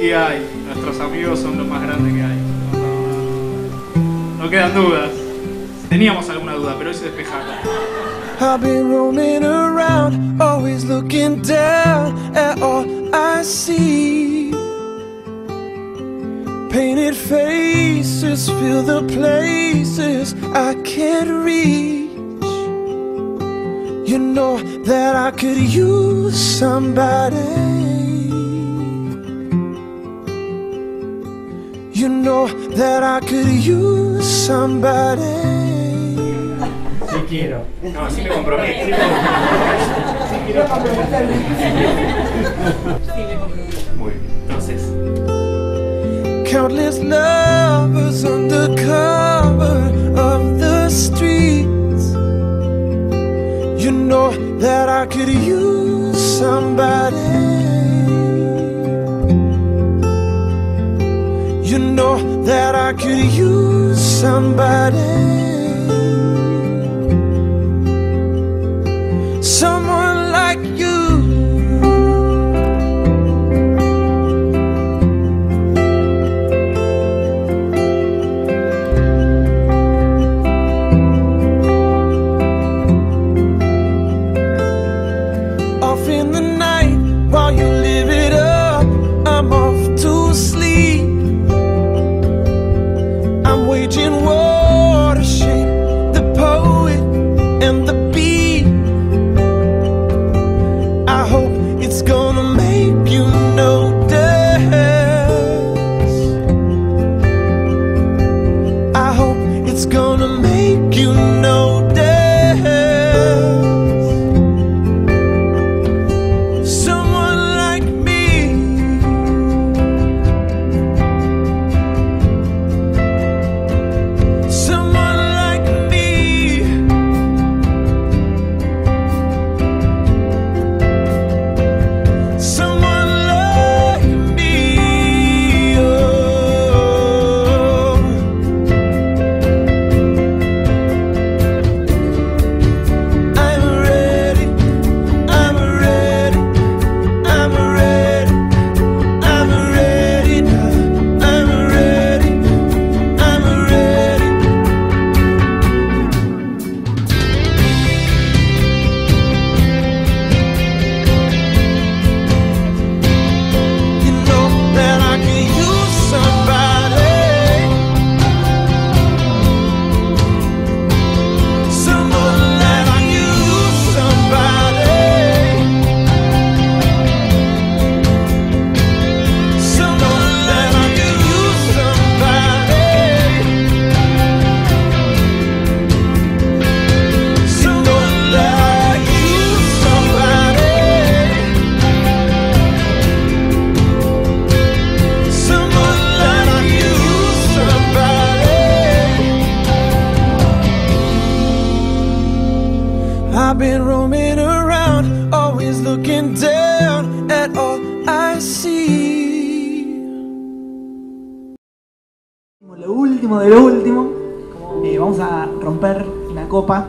Nuestros amigos son lo más grande que hay. No, no quedan dudas. Teníamos alguna duda, pero hoy se despejaron. I've been roaming around, always looking down at all I see. Painted faces fill the places I can't reach. You know that I could use somebody. Know that I could use somebody. Sí quiero. No, así me comprometo. Muy bien. Entonces, Countless lovers under cover of the streets. You know that I could use somebody. I could use somebody. It's gonna make you notice. I've been roaming around, always looking down at all I see. Lo último de lo último, eh, vamos a romper la copa.